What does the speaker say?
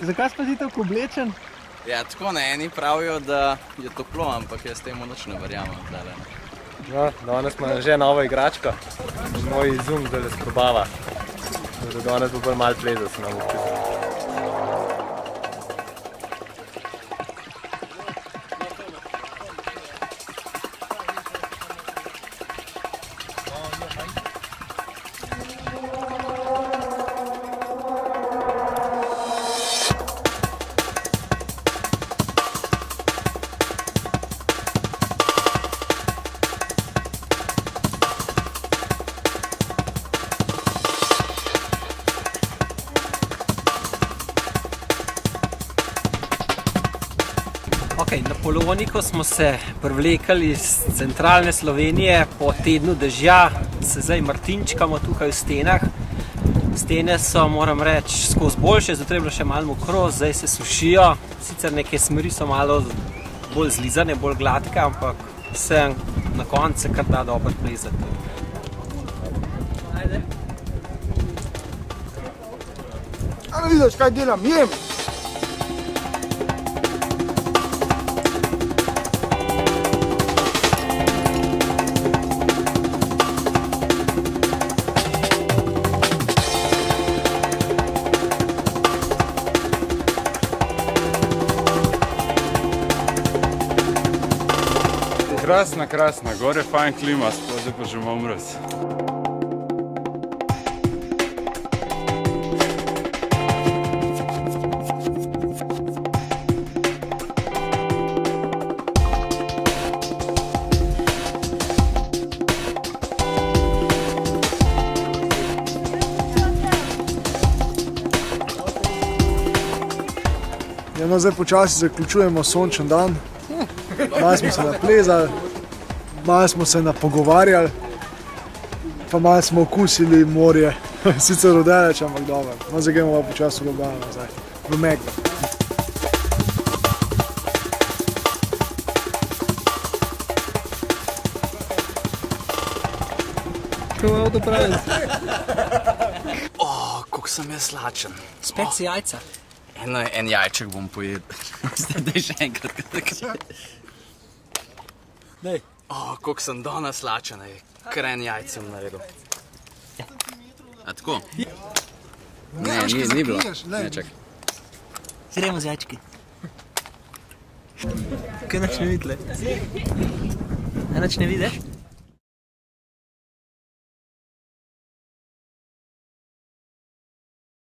Zakaj si ti tako oblečen? Ja, tako ne, eni pravijo, da je toplo, ampak jaz temu noč ne verjamem. No, danes ima že novo igračko. Moj izum zdaj le sprobava. Zdaj danes bo bolj malo plezal, se nam občutil. Okay, na Poloniko smo se privlekli iz centralne Slovenije po tednu dežja, se zdaj martinčkamo tukaj v stenah. Stene so, moram reči, skozi boljše, zato je bilo še malo mokro, zdaj se sušijo. Sicer neke smeri so malo bolj zlizane, bolj gladke, ampak vse na koncu se kar da dobro plezati. Ajde. Ali vidiš, kaj delam? Jem! Krasna, krasna, gore fajn klima, spodaj pa že malo mrz. Ja, no, zdaj počasi zaključujemo sončen dan. Malo smo se naplezali, malo smo se napogovarjali, pa malo smo okusili morje. Sicer odeleč, ampak dobro. No, zdaj gremo pa počasi v Ljubljano nazaj, v Meglo. Kaj imamo to pravi? O, kako sem jaz slačen. Spet si jajca. Eno, en jajček bom pojedel. Zdaj še enkrat. Dej. O, kako sem danes slačen, ej. kar en jajc sem naredil. A tako? Ne, ni, ni bilo. Ne, čak. Gremo z jajčki. Kaj nač ne vidle? Enoč ne vidiš?